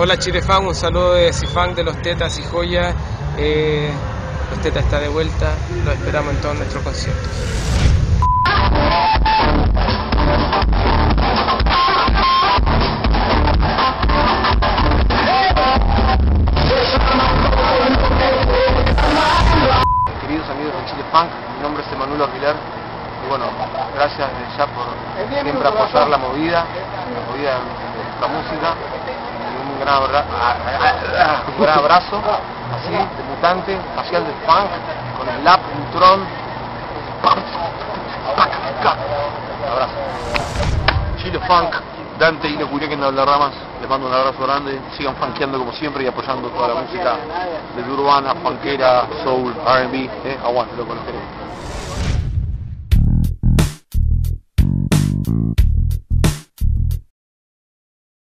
Hola Chilefan, un saludo de Cifan de los Tetas y Joyas. Eh, los Tetas está de vuelta, lo esperamos en todos nuestros conciertos. Queridos amigos de Chile Funk, mi nombre es Emanuel Aguilar y bueno, gracias desde ya por siempre apoyar la movida, la movida de nuestra música. Un gran, abra- un gran abrazo así de mutante, facial del funk, con el lap, un tron, abrazo. Chile Funk, Dante y lo que en las ramas, les mando un abrazo grande, sigan funkeando como siempre y apoyando toda la música de urbana, funkera, soul, R&B, eh, aguante, los queremos.